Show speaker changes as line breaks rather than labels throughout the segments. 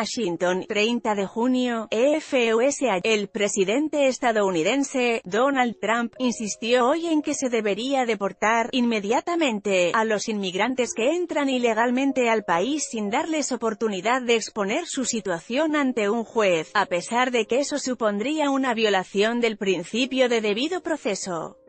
Washington, 30 de junio, EFUSA. El presidente estadounidense, Donald Trump, insistió hoy en que se debería deportar, inmediatamente, a los inmigrantes que entran ilegalmente al país sin darles oportunidad de exponer su situación ante un juez, a pesar de que eso supondría una violación del principio de debido proceso.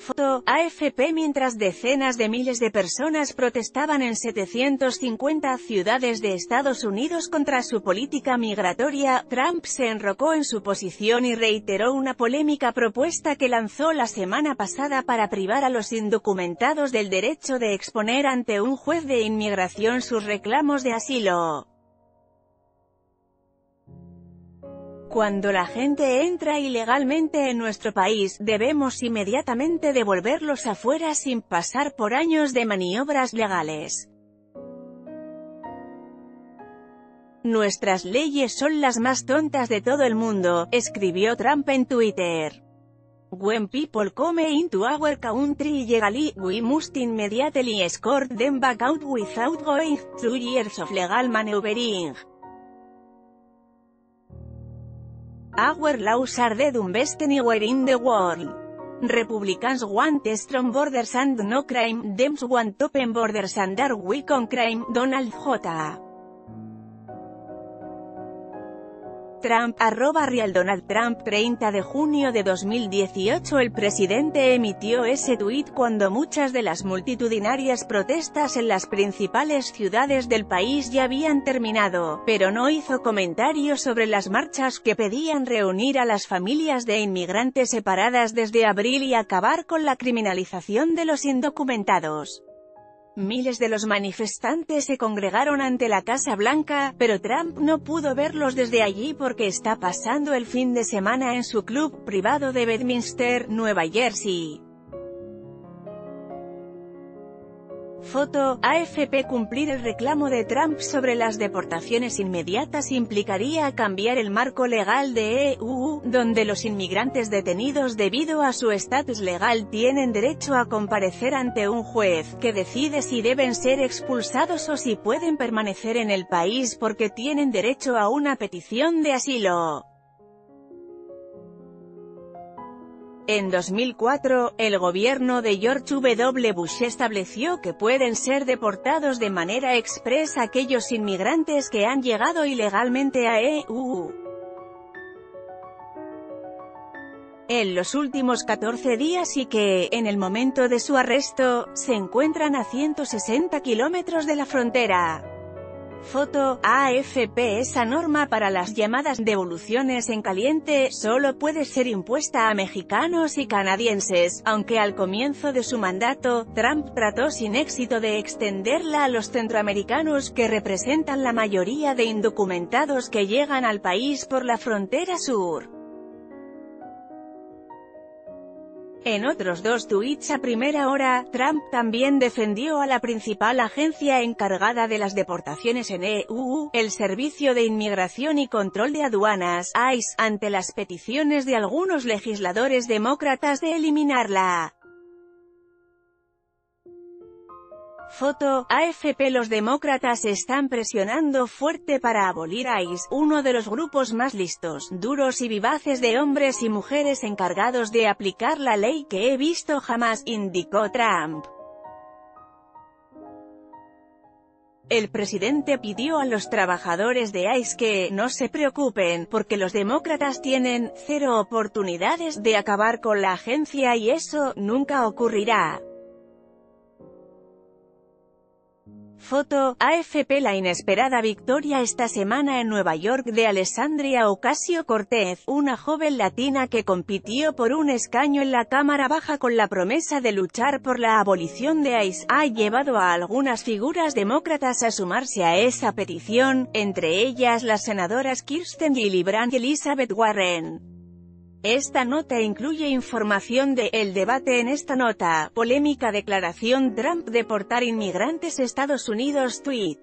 Foto, AFP Mientras decenas de miles de personas protestaban en 750 ciudades de Estados Unidos contra su política migratoria, Trump se enrocó en su posición y reiteró una polémica propuesta que lanzó la semana pasada para privar a los indocumentados del derecho de exponer ante un juez de inmigración sus reclamos de asilo. Cuando la gente entra ilegalmente en nuestro país, debemos inmediatamente devolverlos afuera sin pasar por años de maniobras legales. Nuestras leyes son las más tontas de todo el mundo, escribió Trump en Twitter. When people come into our country illegally, we must immediately escort them back out without going through years of legal maneuvering. Our laws are the dumbest anywhere in the world. Republicans want strong borders and no crime, Dems want open borders and are weak on crime, Donald J. Trump, arroba Real Donald Trump 30 de junio de 2018 El presidente emitió ese tuit cuando muchas de las multitudinarias protestas en las principales ciudades del país ya habían terminado, pero no hizo comentarios sobre las marchas que pedían reunir a las familias de inmigrantes separadas desde abril y acabar con la criminalización de los indocumentados. Miles de los manifestantes se congregaron ante la Casa Blanca, pero Trump no pudo verlos desde allí porque está pasando el fin de semana en su club privado de Bedminster, Nueva Jersey. Foto, AFP Cumplir el reclamo de Trump sobre las deportaciones inmediatas implicaría cambiar el marco legal de EU, donde los inmigrantes detenidos debido a su estatus legal tienen derecho a comparecer ante un juez, que decide si deben ser expulsados o si pueden permanecer en el país porque tienen derecho a una petición de asilo. En 2004, el gobierno de George W. Bush estableció que pueden ser deportados de manera expresa aquellos inmigrantes que han llegado ilegalmente a EU. en los últimos 14 días y que, en el momento de su arresto, se encuentran a 160 kilómetros de la frontera. Foto, AFP Esa norma para las llamadas devoluciones en caliente, solo puede ser impuesta a mexicanos y canadienses, aunque al comienzo de su mandato, Trump trató sin éxito de extenderla a los centroamericanos que representan la mayoría de indocumentados que llegan al país por la frontera sur. En otros dos tweets a primera hora, Trump también defendió a la principal agencia encargada de las deportaciones en EU, el Servicio de Inmigración y Control de Aduanas, ICE, ante las peticiones de algunos legisladores demócratas de eliminarla. Foto, AFP Los demócratas están presionando fuerte para abolir ICE, uno de los grupos más listos, duros y vivaces de hombres y mujeres encargados de aplicar la ley que he visto jamás, indicó Trump. El presidente pidió a los trabajadores de ICE que no se preocupen, porque los demócratas tienen cero oportunidades de acabar con la agencia y eso nunca ocurrirá. Foto, AFP La inesperada victoria esta semana en Nueva York de Alessandria Ocasio-Cortez, una joven latina que compitió por un escaño en la Cámara Baja con la promesa de luchar por la abolición de ICE, ha llevado a algunas figuras demócratas a sumarse a esa petición, entre ellas las senadoras Kirsten Gillibrand y Elizabeth Warren. Esta nota incluye información de El debate en esta nota, polémica declaración Trump deportar inmigrantes Estados Unidos tweet.